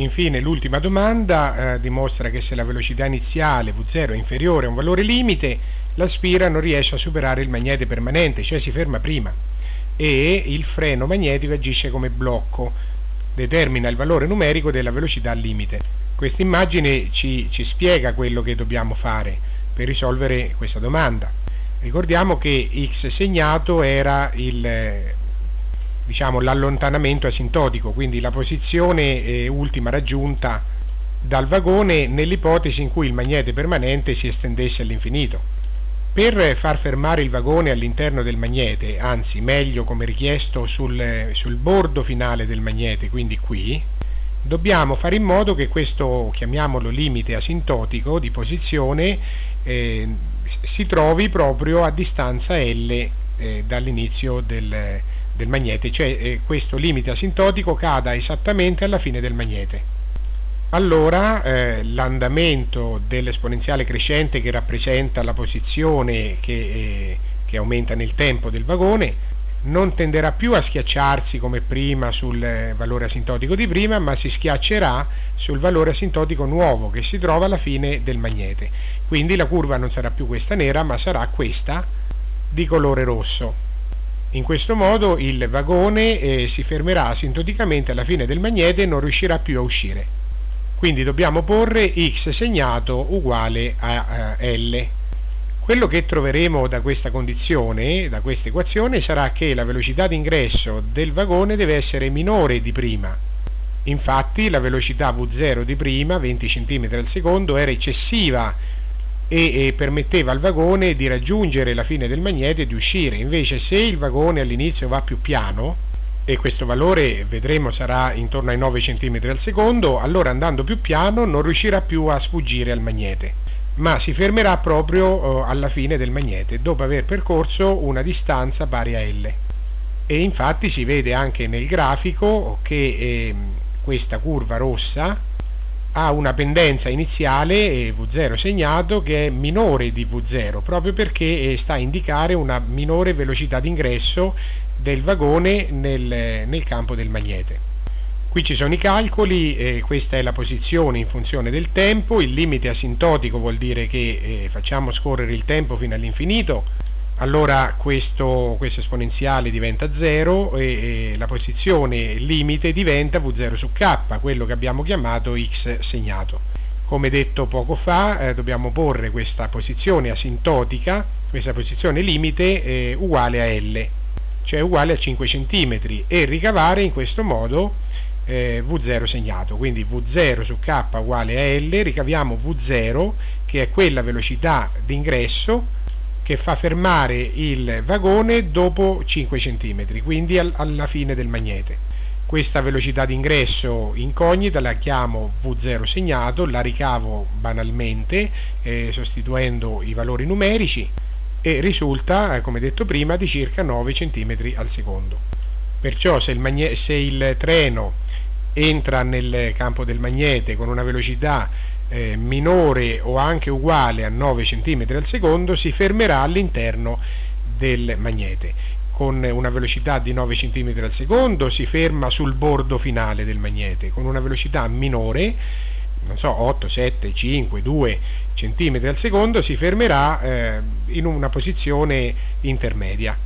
Infine l'ultima domanda eh, dimostra che se la velocità iniziale V0 è inferiore a un valore limite, la spira non riesce a superare il magnete permanente, cioè si ferma prima e il freno magnetico agisce come blocco, determina il valore numerico della velocità limite. Questa immagine ci, ci spiega quello che dobbiamo fare per risolvere questa domanda. Ricordiamo che x segnato era il diciamo, l'allontanamento asintotico, quindi la posizione eh, ultima raggiunta dal vagone nell'ipotesi in cui il magnete permanente si estendesse all'infinito. Per far fermare il vagone all'interno del magnete, anzi meglio come richiesto sul, sul bordo finale del magnete, quindi qui, dobbiamo fare in modo che questo, chiamiamolo limite asintotico di posizione, eh, si trovi proprio a distanza L eh, dall'inizio del, del magnete, cioè eh, questo limite asintotico cada esattamente alla fine del magnete. Allora eh, l'andamento dell'esponenziale crescente che rappresenta la posizione che, eh, che aumenta nel tempo del vagone non tenderà più a schiacciarsi come prima sul eh, valore asintotico di prima, ma si schiaccerà sul valore asintotico nuovo che si trova alla fine del magnete. Quindi la curva non sarà più questa nera, ma sarà questa di colore rosso. In questo modo il vagone eh, si fermerà asintoticamente alla fine del magnete e non riuscirà più a uscire. Quindi dobbiamo porre x segnato uguale a, a L. Quello che troveremo da questa condizione, da questa equazione, sarà che la velocità d'ingresso del vagone deve essere minore di prima. Infatti la velocità V0 di prima, 20 cm al secondo, era eccessiva e, e, permetteva al vagone di raggiungere la fine del magnete e di uscire. Invece se il vagone all'inizio va più piano, e questo valore vedremo sarà intorno ai 9 cm al secondo, allora andando più piano non riuscirà più a sfuggire al magnete, ma si fermerà proprio eh, alla fine del magnete, dopo aver percorso una distanza pari a L. E infatti si vede anche nel grafico che eh, questa curva rossa ha una pendenza iniziale V0 segnato che è minore di V0 proprio perché sta a indicare una minore velocità d'ingresso del vagone nel, nel, campo del magnete. Qui ci sono i calcoli, eh, questa è la posizione in funzione del tempo, il limite asintotico vuol dire che eh, facciamo scorrere il tempo fino all'infinito, allora questo, questo, esponenziale diventa 0 e, e, la posizione limite diventa v0 su k, quello che abbiamo chiamato x segnato. Come detto poco fa eh, dobbiamo porre questa posizione asintotica, questa posizione limite eh, uguale a L, cioè uguale a 5 cm e ricavare in questo modo eh, v0 segnato, quindi v0 su k uguale a L, ricaviamo v0 che è quella velocità d'ingresso che fa fermare il vagone dopo 5 cm, quindi al, alla fine del magnete. Questa velocità d'ingresso incognita la chiamo V0 segnato, la ricavo banalmente eh, sostituendo i valori numerici e risulta, eh, come detto prima, di circa 9 cm al secondo. Perciò se il, se il treno entra nel campo del magnete con una velocità eh, minore o anche uguale a 9 cm al secondo si fermerà all'interno del magnete. Con una velocità di 9 cm al secondo si ferma sul bordo finale del magnete. Con una velocità minore non so 8, 7, 5, 2 cm al secondo si fermerà eh, in una posizione intermedia